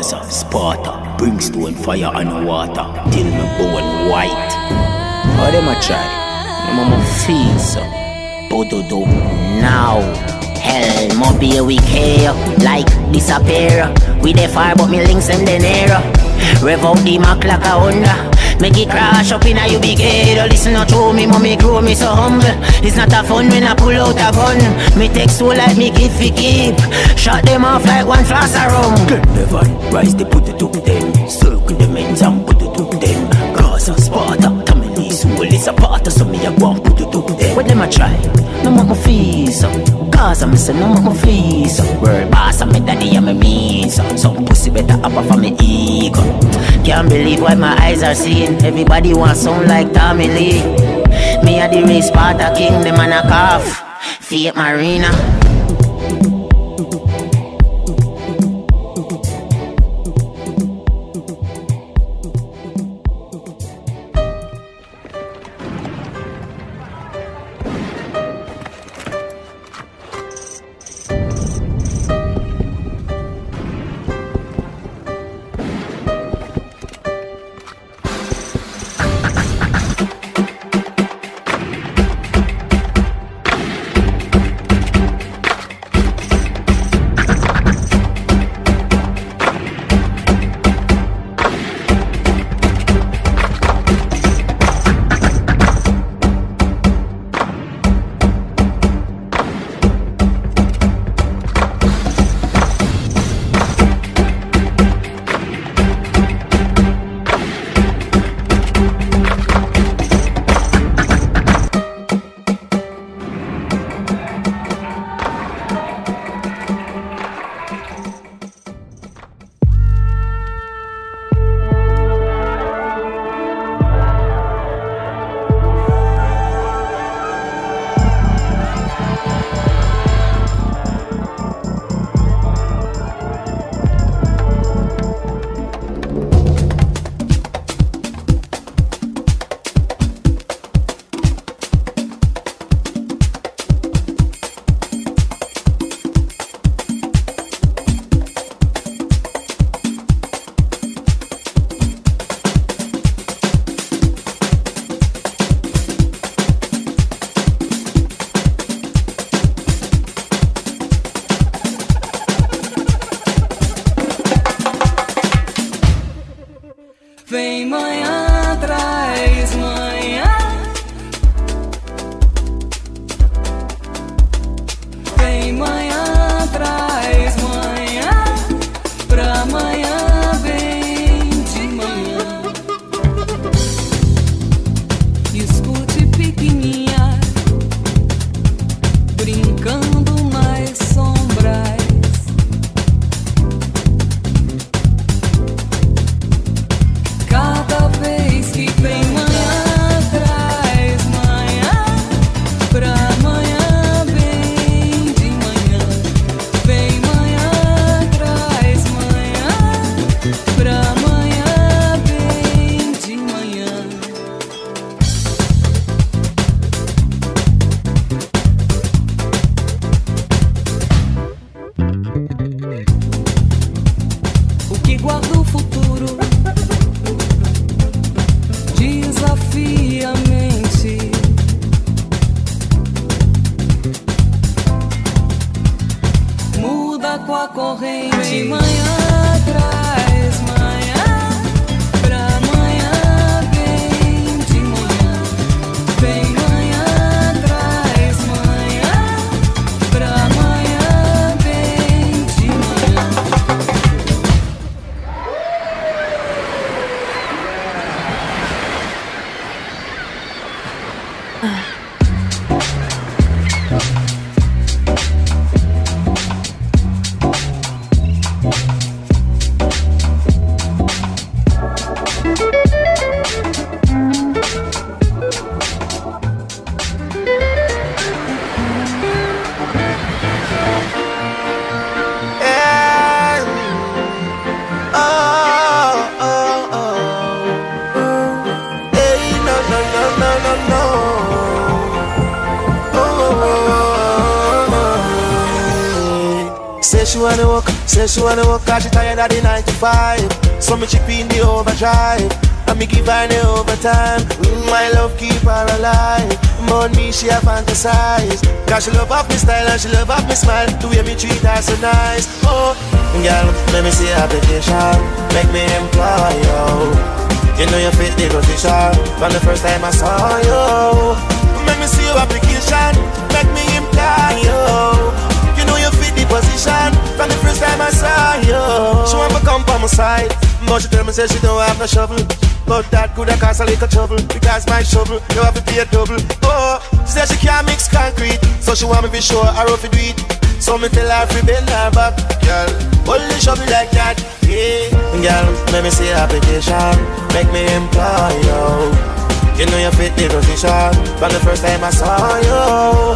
Gaza, Sparta, brimstone, fire and water, till me bone white. How them a try? No mama feel so. Bododo now. Hell, mo be we care like disappear. We dey far, but me links them the nearer. Rev out the Mac like a Honda. Make it crash up in a you big head oh, Listen not to me, mommy grow me so humble. It's not a fun when I pull out a gun. Me take so like me give fi keep. Shot them off like one flask flash around Never rise they put it to them. Circle the men's and put it to them. Gaza, Sparta, Tamale, soul is a part of so me I go and put it to them What them a try? No feel so. Gaza me say no feel so. World boss me daddy and me mean so. Some pussy better up off of me ego. Can't believe what my eyes are seeing. Everybody want sound like Tommy Lee. Me a the race Sparta king, them man a cough. Fiat Marina Vem manhã, traz manhã. Vem manhã, traz manhã. Pra amanhã vem de manhã. Escute pequenininha, brincando she wanna walk, Say she wanna work cause she tired of the 9 to 5 So me chip in the overdrive And me give her the overtime. Mm, My love keep her alive But me she a fantasize. Cause she love up me style and she love up me smile The way me treat her so nice. Oh, girl, let me see application Make me employ you. You know you fit the position From the first time I saw you. Make me see your application Make me employ you position. From the first time I saw you. She want to come by my side. But she tell me say she don't have no shovel. But that could have caused a little trouble. Because my shovel, you have to pay a double. Oh, she said she can't mix concrete. So she want me be sure I rough it do it So me tell her to bend her back Girl, hold the shovel like that. Yeah, girl, let me see application. Make me employ you. You know you fit the position From the first time I saw you